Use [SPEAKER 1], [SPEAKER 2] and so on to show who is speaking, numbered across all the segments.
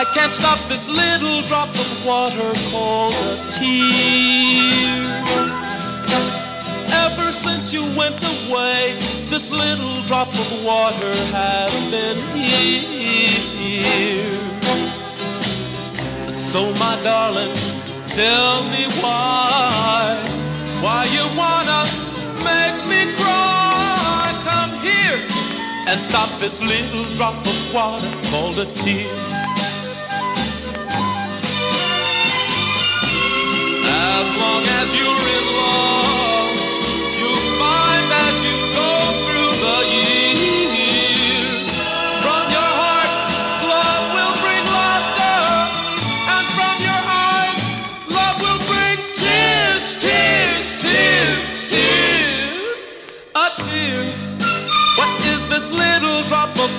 [SPEAKER 1] I can't stop this little drop of water called a tear. Ever since you went away, this little drop of water has been here. So my darling, tell me why, why you wanna make me cry. Come here and stop this little drop of water called a tear.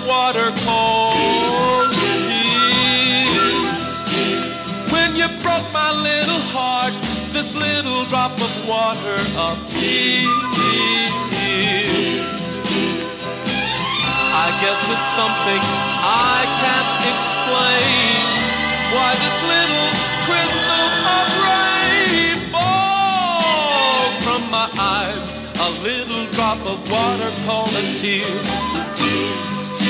[SPEAKER 1] Water cold tears. When you broke my little heart, this little drop of water of tears. I guess it's something I can't explain. Why this little crystal of rain falls from my eyes, a little drop of water called a tear.